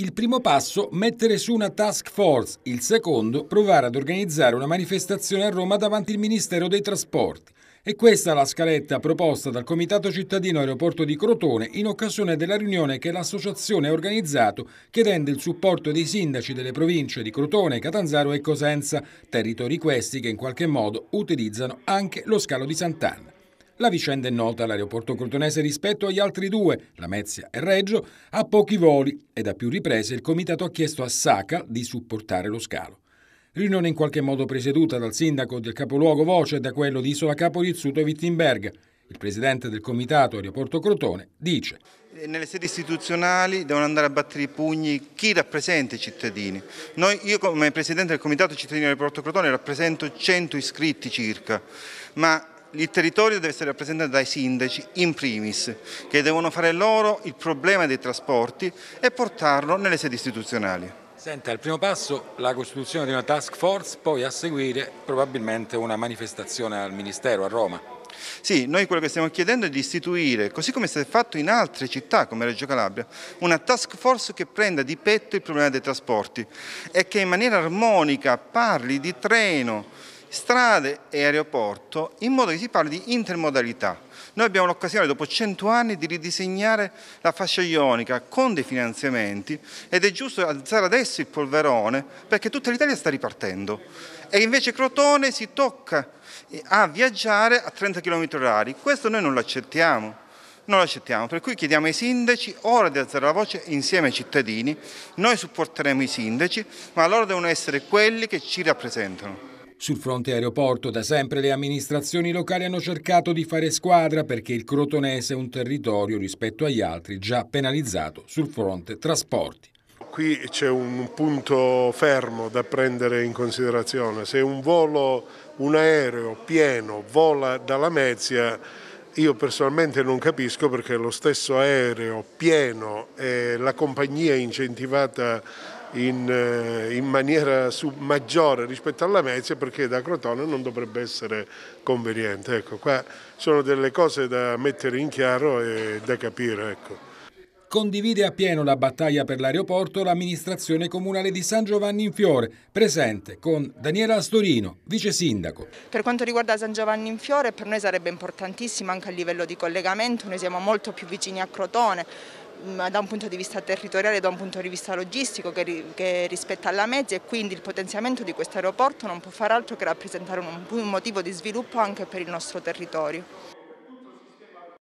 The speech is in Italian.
Il primo passo, mettere su una task force. Il secondo, provare ad organizzare una manifestazione a Roma davanti al Ministero dei Trasporti. E questa è la scaletta proposta dal Comitato Cittadino Aeroporto di Crotone in occasione della riunione che l'associazione ha organizzato chiedendo il supporto dei sindaci delle province di Crotone, Catanzaro e Cosenza, territori questi che in qualche modo utilizzano anche lo scalo di Sant'Anna. La vicenda è nota all'aeroporto crotonese rispetto agli altri due, Lamezia e Reggio, ha pochi voli ed a più riprese il comitato ha chiesto a Saca di supportare lo scalo. Riunione in qualche modo presieduta dal sindaco del capoluogo Voce e da quello di Isola Capo Rizzuto Wittenberg. Il presidente del comitato Aeroporto Crotone dice nelle sedi istituzionali devono andare a battere i pugni chi rappresenta i cittadini. Noi, io come presidente del comitato cittadino aeroporto Crotone rappresento 100 iscritti circa, ma il territorio deve essere rappresentato dai sindaci in primis, che devono fare loro il problema dei trasporti e portarlo nelle sedi istituzionali. Senta, il primo passo la costituzione di una task force, poi a seguire probabilmente una manifestazione al Ministero a Roma. Sì, noi quello che stiamo chiedendo è di istituire, così come è stato fatto in altre città come Reggio Calabria, una task force che prenda di petto il problema dei trasporti e che in maniera armonica parli di treno, strade e aeroporto in modo che si parli di intermodalità. Noi abbiamo l'occasione dopo cento anni di ridisegnare la fascia ionica con dei finanziamenti ed è giusto alzare adesso il polverone perché tutta l'Italia sta ripartendo e invece Crotone si tocca a viaggiare a 30 km h Questo noi non lo accettiamo non lo accettiamo, per cui chiediamo ai sindaci ora di alzare la voce insieme ai cittadini, noi supporteremo i sindaci, ma loro devono essere quelli che ci rappresentano. Sul fronte aeroporto da sempre le amministrazioni locali hanno cercato di fare squadra perché il crotonese è un territorio rispetto agli altri già penalizzato sul fronte trasporti. Qui c'è un punto fermo da prendere in considerazione. Se un volo, un aereo pieno vola dalla Mezia, io personalmente non capisco perché lo stesso aereo pieno e la compagnia incentivata in, eh, in maniera maggiore rispetto alla Mezia perché da Crotone non dovrebbe essere conveniente. Ecco, qua sono delle cose da mettere in chiaro e da capire. Ecco. Condivide appieno la battaglia per l'aeroporto l'amministrazione comunale di San Giovanni in Fiore, presente con Daniela Astorino, vice sindaco. Per quanto riguarda San Giovanni in Fiore, per noi sarebbe importantissimo anche a livello di collegamento, noi siamo molto più vicini a Crotone, da un punto di vista territoriale da un punto di vista logistico che, che rispetto alla mezza e quindi il potenziamento di questo aeroporto non può fare altro che rappresentare un, un motivo di sviluppo anche per il nostro territorio.